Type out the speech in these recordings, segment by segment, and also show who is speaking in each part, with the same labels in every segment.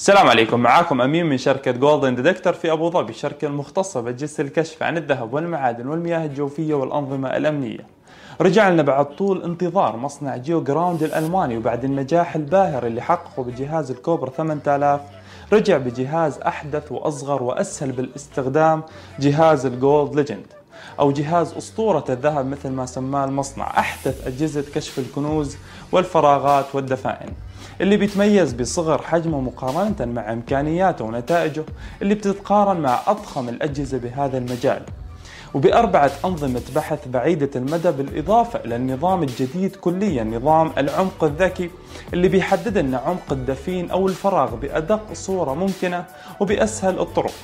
Speaker 1: السلام عليكم. معاكم أمين من شركة Golden Detector في أبو ظبي الشركة المختصة باجهزه الكشف عن الذهب والمعادن والمياه الجوفية والأنظمة الأمنية. رجع لنا بعد طول انتظار مصنع Geo Ground الألماني وبعد النجاح الباهر اللي حققه بجهاز ال Cobra 8000 رجع بجهاز أحدث وأصغر وأسهل بالاستخدام جهاز ال Gold Legend أو جهاز أسطورة الذهب مثل ما سماه المصنع. أحدث أجهزة كشف الكنوز والفراغات والدفائن. اللي بيتميز بصغر حجمه مقارنة مع إمكانياته ونتائجه اللي بتتقارن مع أضخم الأجهزة بهذا المجال. وبأربعة أنظمة بحث بعيدة المدى بالإضافة إلى النظام الجديد كليا نظام العمق الذكي اللي بيحدد لنا عمق الدفين أو الفراغ بأدق صورة ممكنة وبأسهل الطرق.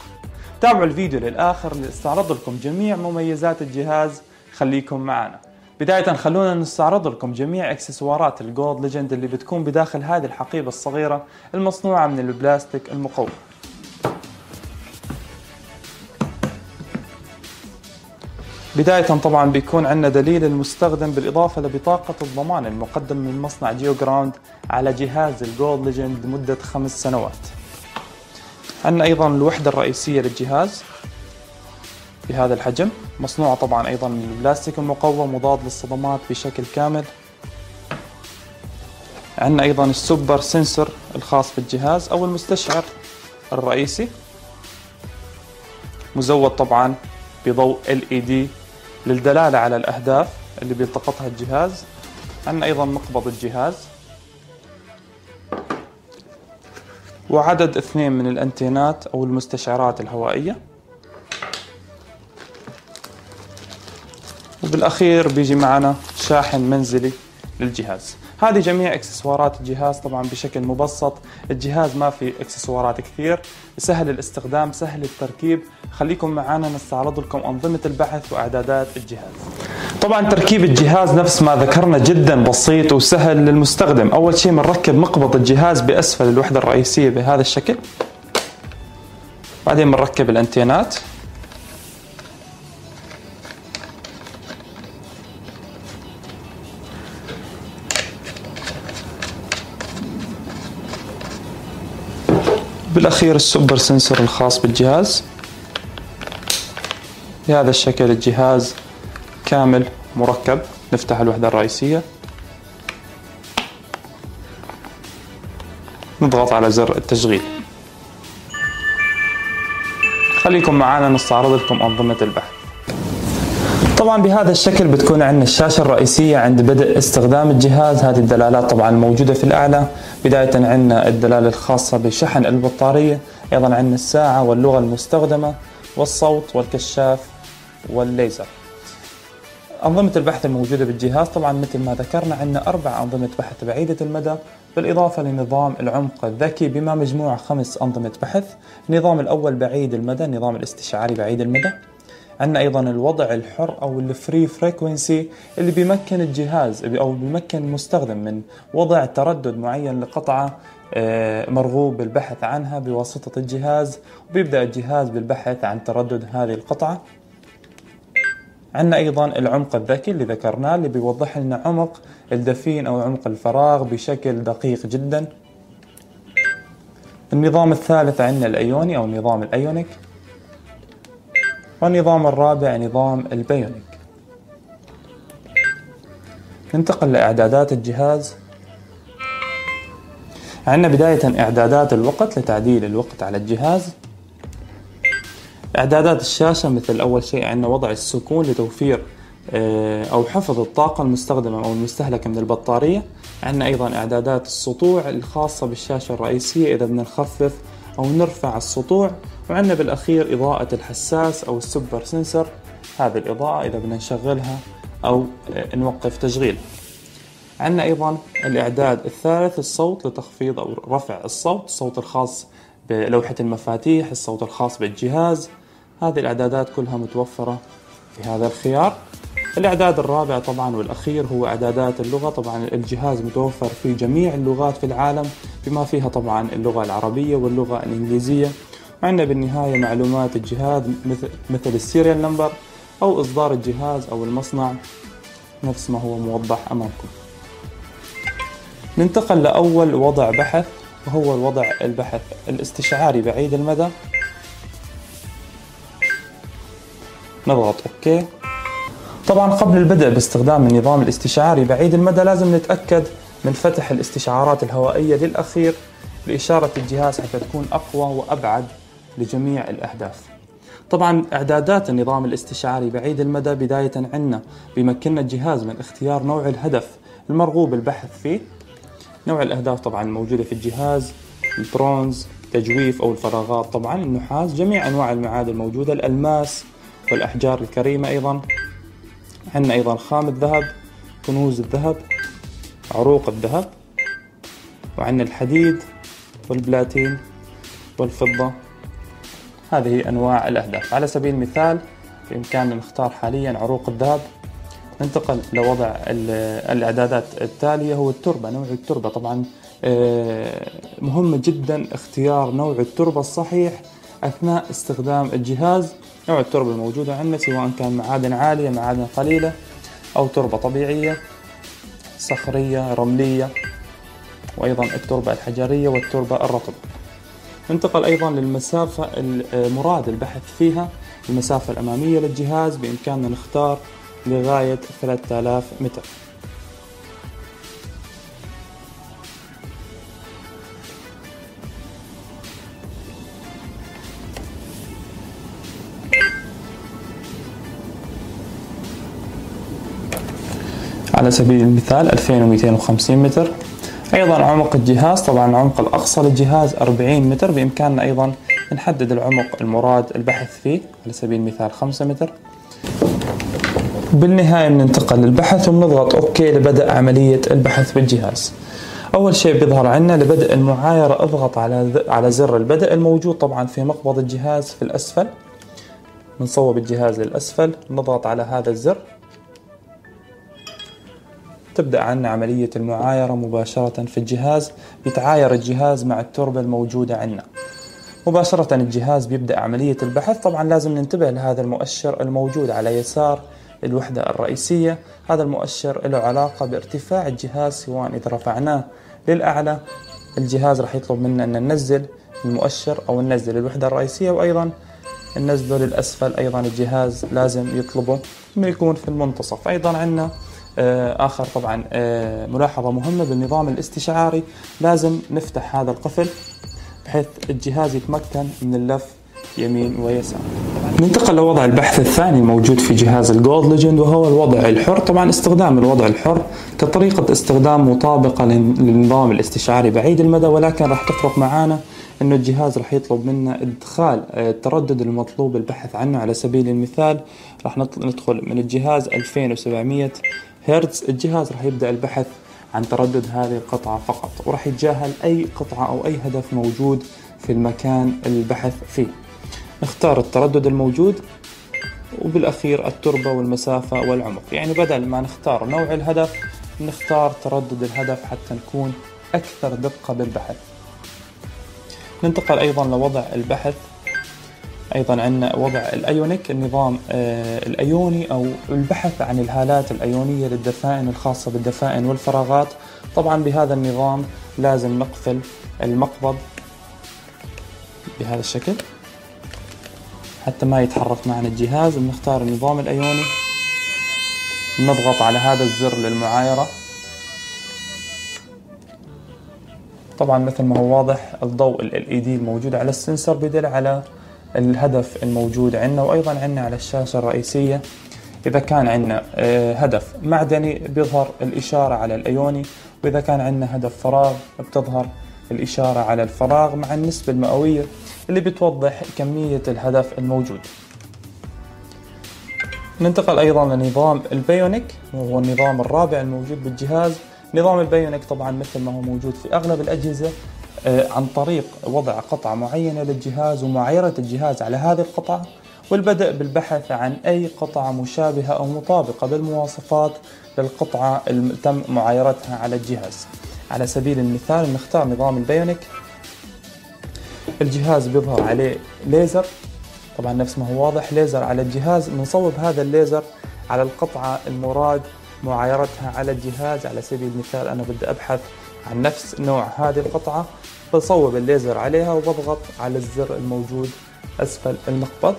Speaker 1: تابعوا الفيديو للآخر لاستعرض لكم جميع مميزات الجهاز. خليكم معنا. بداية خلونا نستعرض لكم جميع إكسسوارات ال Gold Legend اللي بتكون بداخل هذه الحقيبة الصغيرة المصنوعة من البلاستيك المقوى بداية طبعا بيكون عندنا دليل المستخدم بالإضافة لبطاقة الضمان المقدم من مصنع Geo Ground على جهاز ال Gold Legend لمدة خمس سنوات. عندنا أيضا الوحدة الرئيسية للجهاز. بهذا الحجم. مصنوعة طبعا أيضا من البلاستيك المقوى مضاد للصدمات بشكل كامل. عندنا أيضا السوبر سنسور الخاص بالجهاز أو المستشعر الرئيسي. مزود طبعا بضوء LED للدلالة على الأهداف اللي بيلتقطها الجهاز. عندنا أيضا مقبض الجهاز. وعدد اثنين من الأنتينات أو المستشعرات الهوائية. وبالاخير بيجي معنا شاحن منزلي للجهاز. هذه جميع إكسسوارات الجهاز طبعا بشكل مبسط. الجهاز ما في إكسسوارات كثير. سهل الاستخدام سهل التركيب. خليكم معنا نستعرض لكم أنظمة البحث وأعدادات الجهاز. طبعا تركيب الجهاز نفس ما ذكرنا جدا بسيط وسهل للمستخدم. أول شيء بنركب مقبض الجهاز بأسفل الوحدة الرئيسية بهذا الشكل. بعدين بنركب الأنتينات. بالأخير السوبر سنسور الخاص بالجهاز. بهذا الشكل الجهاز كامل مركب نفتح الوحدة الرئيسية. نضغط على زر التشغيل. خليكم معنا نستعرض لكم أنظمة البحث. طبعا بهذا الشكل بتكون عندنا الشاشة الرئيسية عند بدء استخدام الجهاز. هذه الدلالات طبعا موجودة في الأعلى. بداية عندنا الدلالة الخاصة بشحن البطارية. أيضا عندنا الساعة واللغة المستخدمة والصوت والكشاف والليزر. أنظمة البحث الموجودة بالجهاز طبعا مثل ما ذكرنا عندنا أربع أنظمة بحث بعيدة المدى. بالإضافة لنظام العمق الذكي بما مجموعة خمس أنظمة بحث. النظام الأول بعيد المدى النظام الاستشعاري بعيد المدى. عندنا أيضا الوضع الحر أو ال free frequency اللي بيمكن الجهاز أو بيمكن المستخدم من وضع تردد معين لقطعة آه، مرغوب بالبحث عنها بواسطة الجهاز وبيبدأ الجهاز بالبحث عن تردد هذه القطعة. عندنا أيضا العمق الذكي اللي ذكرناه اللي بيوضح لنا عمق الدفين أو عمق الفراغ بشكل دقيق جدا. النظام الثالث عندنا الأيوني أو النظام ال ionic. والنظام الرابع نظام ال bionic ننتقل لإعدادات الجهاز. عندنا بداية إعدادات الوقت لتعديل الوقت على الجهاز. إعدادات الشاشة مثل أول شيء عندنا وضع السكون لتوفير آه، أو حفظ الطاقة المستخدمة أو المستهلكة من البطارية. عندنا أيضا إعدادات السطوع الخاصة بالشاشة الرئيسية إذا بدنا نخفف أو نرفع السطوع وعندنا بالأخير إضاءة الحساس أو السوبر سنسر. هذه الإضاءة إذا بدنا نشغلها أو نوقف تشغيل. عندنا أيضا الإعداد الثالث الصوت لتخفيض أو رفع الصوت الصوت الخاص بلوحة المفاتيح الصوت الخاص بالجهاز. هذه الإعدادات كلها متوفرة في هذا الخيار. الإعداد الرابع طبعا والأخير هو إعدادات اللغة. طبعا الجهاز متوفر في جميع اللغات في العالم بما فيها طبعا اللغة العربية واللغة الإنجليزية. وعندنا بالنهاية معلومات الجهاز مثل, مثل ال serial number أو إصدار الجهاز أو المصنع. نفس ما هو موضح أمامكم. ننتقل لأول وضع بحث وهو الوضع البحث الاستشعاري بعيد المدى. نضغط أوكي. طبعا قبل البدء باستخدام النظام الاستشعاري بعيد المدى لازم نتأكد من فتح الاستشعارات الهوائية للأخير لإشارة الجهاز حتى تكون أقوى وأبعد لجميع الأهداف. طبعا إعدادات النظام الاستشعاري بعيد المدى بداية عنا بيمكننا الجهاز من اختيار نوع الهدف المرغوب البحث فيه. نوع الأهداف طبعا الموجودة في الجهاز البرونز تجويف أو الفراغات. طبعا النحاس جميع أنواع المعادن الموجودة الألماس والأحجار الكريمة أيضا. عندنا أيضا خام الذهب كنوز الذهب عروق الذهب وعندنا الحديد والبلاتين والفضة. هذه أنواع الأهداف. على سبيل المثال بإمكاننا نختار حاليا عروق الذهب. ننتقل لوضع الإعدادات التالية هو التربة نوع التربة. طبعا آه، مهم جدا اختيار نوع التربة الصحيح أثناء استخدام الجهاز. نوع التربة الموجودة عندنا سواء كان معادن عالية معادن قليلة أو تربة طبيعية صخرية رملية وأيضا التربة الحجرية والتربة الرطبة ننتقل أيضا للمسافة المراد البحث فيها المسافة الأمامية للجهاز بإمكاننا نختار لغاية 3000 متر. على سبيل المثال 2250 متر. أيضا عمق الجهاز طبعا العمق الأقصى للجهاز 40 متر بإمكاننا أيضا نحدد العمق المراد البحث فيه على سبيل المثال 5 متر. بالنهاية بننتقل للبحث وبنضغط أوكي لبدء عملية البحث بالجهاز. أول شيء بيظهر عندنا لبدء المعايرة اضغط على على زر البدء الموجود طبعا في مقبض الجهاز في الأسفل. بنصوب الجهاز للأسفل نضغط على هذا الزر. تبدأ عنا عملية المعايرة مباشرة في الجهاز بيتعاير الجهاز مع التربة الموجودة عندنا. مباشرة الجهاز بيبدأ عملية البحث. طبعا لازم ننتبه لهذا المؤشر الموجود على يسار الوحدة الرئيسية. هذا المؤشر له علاقة بارتفاع الجهاز سواء إذا رفعناه للأعلى. الجهاز راح يطلب منا أن ننزل المؤشر أو ننزل الوحدة الرئيسية وأيضا ننزله للأسفل. أيضا الجهاز لازم يطلبه إنه يكون في المنتصف. أيضا عندنا آخر طبعا آه، ملاحظة مهمة بالنظام الاستشعاري. لازم نفتح هذا القفل بحيث الجهاز يتمكن من اللف يمين ويسار. ننتقل لوضع البحث الثاني الموجود في جهاز ال Gold Legend وهو الوضع الحر. طبعا استخدام الوضع الحر كطريقة استخدام مطابقة للنظام الاستشعاري بعيد المدى ولكن راح تفرق معانا إنه الجهاز راح يطلب منا إدخال آه، التردد المطلوب البحث عنه. على سبيل المثال راح ندخل من الجهاز 2700 هرتز الجهاز راح يبدأ البحث عن تردد هذه القطعة فقط وراح يتجاهل أي قطعة أو أي هدف موجود في المكان البحث فيه. نختار التردد الموجود وبالأخير التربة والمسافة والعمق. يعني بدل ما نختار نوع الهدف نختار تردد الهدف حتى نكون أكثر دقة بالبحث. ننتقل أيضا لوضع البحث. أيضا عندنا وضع الأيونيك النظام آه، الأيوني أو البحث عن الهالات الأيونية للدفائن الخاصة بالدفائن والفراغات. طبعا بهذا النظام لازم نقفل المقبض بهذا الشكل حتى ما يتحرك معنا الجهاز بنختار النظام الأيوني. نضغط على هذا الزر للمعايرة. طبعا مثل ما هو واضح الضوء ال LED الموجود على السنسر بدل على الهدف الموجود عندنا وأيضا عندنا على الشاشة الرئيسية. إذا كان عندنا آه، هدف معدني بيظهر الإشارة على الأيوني وإذا كان عندنا هدف فراغ بتظهر الإشارة على الفراغ مع النسبة المئوية اللي بتوضح كمية الهدف الموجود. ننتقل أيضا لنظام البيونيك وهو النظام الرابع الموجود بالجهاز. نظام ال bionic طبعا مثل ما هو موجود في أغلب الأجهزة عن طريق وضع قطعة معينة للجهاز ومعايرة الجهاز على هذه القطعة والبدء بالبحث عن أي قطعة مشابهة أو مطابقة بالمواصفات للقطعة اللي تم معايرتها على الجهاز. على سبيل المثال نختار نظام ال bionic. الجهاز بيظهر عليه ليزر. طبعا نفس ما هو واضح ليزر على الجهاز. نصوب هذا الليزر على القطعة المراد معايرتها على الجهاز. على سبيل المثال أنا بدي أبحث عن نفس نوع هذه القطعة بصوب الليزر عليها وبضغط على الزر الموجود أسفل المقبض.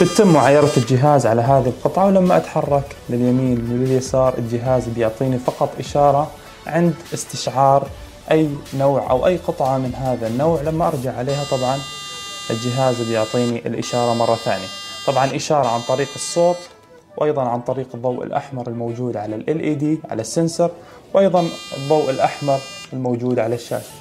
Speaker 1: بتتم معايرة الجهاز على هذه القطعة ولما أتحرك لليمين ولليسار الجهاز بيعطيني فقط إشارة عند استشعار أي نوع أو أي قطعة من هذا النوع. لما أرجع عليها طبعا الجهاز بيعطيني الإشارة مرة ثانية. طبعا إشارة عن طريق الصوت وأيضا عن طريق الضوء الأحمر الموجود على ال LED على ال sensor وأيضا الضوء الأحمر الموجود على الشاشة.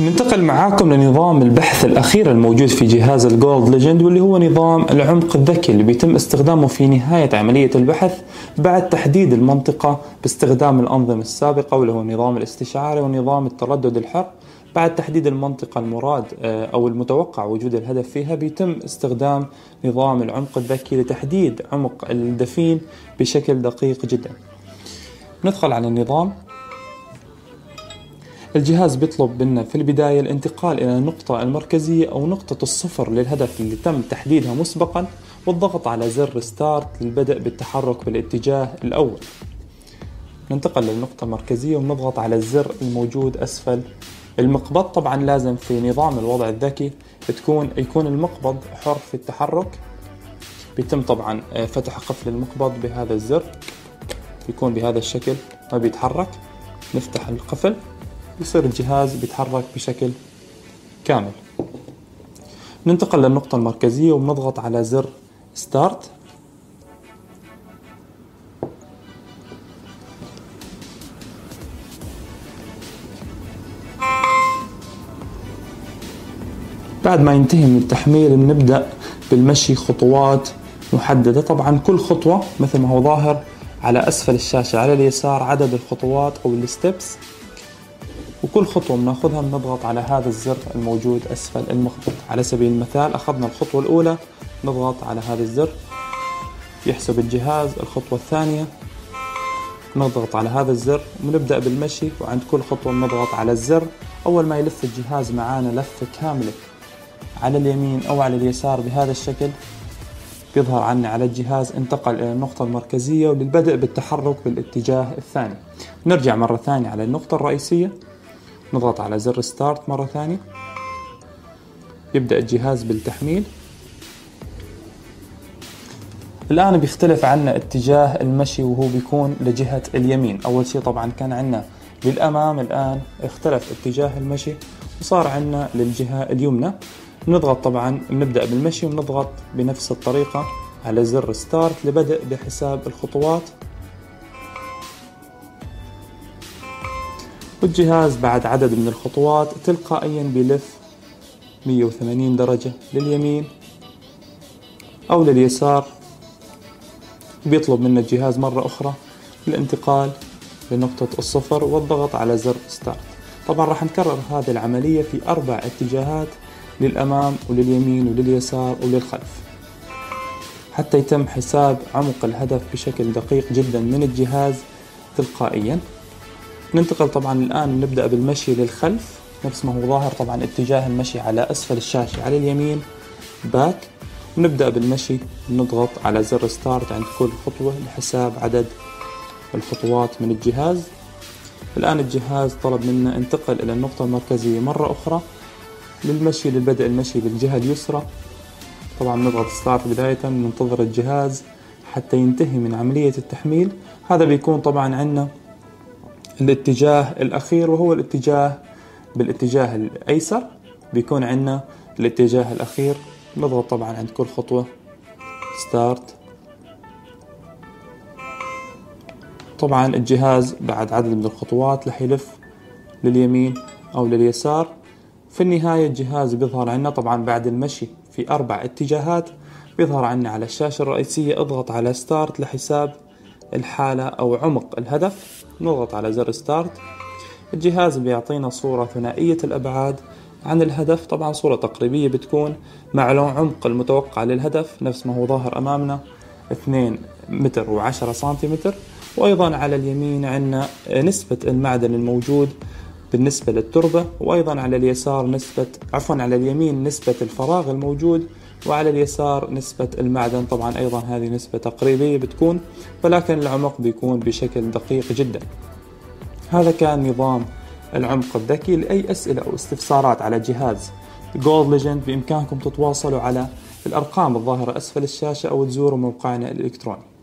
Speaker 1: ننتقل معاكم لنظام البحث الأخير الموجود في جهاز ال Gold Legend واللي هو نظام العمق الذكي اللي بيتم استخدامه في نهاية عملية البحث بعد تحديد المنطقة باستخدام الأنظمة السابقة واللي هو النظام الاستشعاري ونظام التردد الحر. بعد تحديد المنطقة المراد آه، أو المتوقع وجود الهدف فيها بيتم استخدام نظام العمق الذكي لتحديد عمق الدفين بشكل دقيق جدا. ندخل على النظام. الجهاز بيطلب منا في البداية الانتقال إلى النقطة المركزية أو نقطة الصفر للهدف اللي تم تحديدها مسبقا والضغط على زر ستارت للبدء بالتحرك بالاتجاه الأول. ننتقل للنقطة المركزية ونضغط على الزر الموجود أسفل. المقبض طبعا لازم في نظام الوضع الذكي تكون يكون المقبض حر في التحرك. بيتم طبعا آه، فتح قفل المقبض بهذا الزر يكون بهذا الشكل. ما بيتحرك نفتح القفل. يصير الجهاز بيتحرك بشكل كامل. ننتقل للنقطة المركزية ونضغط على زر ستارت بعد ما ينتهي من التحميل بنبدأ بالمشي خطوات محددة. طبعا كل خطوة مثل ما هو ظاهر على أسفل الشاشة على اليسار عدد الخطوات أو الستبس. وكل خطوة بناخذها بنضغط على هذا الزر الموجود أسفل المخبط. على سبيل المثال أخذنا الخطوة الأولى نضغط على هذا الزر. يحسب الجهاز. الخطوة الثانية نضغط على هذا الزر. ونبدأ بالمشي. وعند كل خطوة نضغط على الزر. أول ما يلف الجهاز معانا لفة كاملة. على اليمين أو على اليسار بهذا الشكل بيظهر عنا على الجهاز انتقل إلى النقطة المركزية وللبدء بالتحرك بالاتجاه الثاني. نرجع مرة ثانية على النقطة الرئيسية. نضغط على زر start مرة ثانية. يبدأ الجهاز بالتحميل. الآن بيختلف عنا اتجاه المشي وهو بيكون لجهة اليمين. أول شيء طبعا كان عنا للأمام الآن اختلف اتجاه المشي وصار عنا للجهة اليمنى. نضغط طبعا نبدأ بالمشي ونضغط بنفس الطريقة على زر start لبدء بحساب الخطوات. والجهاز بعد عدد من الخطوات تلقائيا بيلف 180 درجة لليمين أو لليسار. بيطلب منا الجهاز مرة أخرى الانتقال لنقطة الصفر والضغط على زر ستارت طبعا راح نكرر هذه العملية في أربع اتجاهات للأمام ولليمين ولليسار وللخلف. حتى يتم حساب عمق الهدف بشكل دقيق جدا من الجهاز تلقائيا. ننتقل طبعا الآن نبدأ بالمشي للخلف. نفس ما هو ظاهر طبعا اتجاه المشي على أسفل الشاشة على اليمين. back ونبدأ بالمشي نضغط على زر start عند كل خطوة لحساب عدد الخطوات من الجهاز. الآن الجهاز طلب منا انتقل إلى النقطة المركزية مرة أخرى. للمشي للبدء المشي بالجهة اليسرى. طبعا نضغط start بداية ننتظر الجهاز حتى ينتهي من عملية التحميل. هذا بيكون طبعا عندنا الاتجاه الأخير وهو الاتجاه بالاتجاه الأيسر. بيكون عندنا الاتجاه الأخير. نضغط طبعا عند كل خطوة. ستارت طبعا الجهاز بعد عدد من الخطوات رح يلف لليمين أو لليسار. في النهاية الجهاز بيظهر عنا طبعا بعد المشي في أربع اتجاهات بيظهر عنا على الشاشة الرئيسية اضغط على start لحساب الحالة أو عمق الهدف نضغط على زر start الجهاز بيعطينا صورة ثنائية الأبعاد عن الهدف طبعا صورة تقريبية بتكون مع العمق المتوقع للهدف نفس ما هو ظاهر أمامنا 2 متر و10 سنتيمتر. وأيضا على اليمين عندنا نسبة المعدن الموجود بالنسبة للتربة وأيضا على اليسار نسبة عفوا على اليمين نسبة الفراغ الموجود وعلى اليسار نسبة المعدن. طبعا أيضا هذه نسبة تقريبية بتكون ولكن العمق بيكون بشكل دقيق جدا. هذا كان نظام العمق الذكي لأي أسئلة أو استفسارات على جهاز Gold Legend بإمكانكم تتواصلوا على الأرقام الظاهرة أسفل الشاشة أو تزوروا موقعنا الإلكتروني.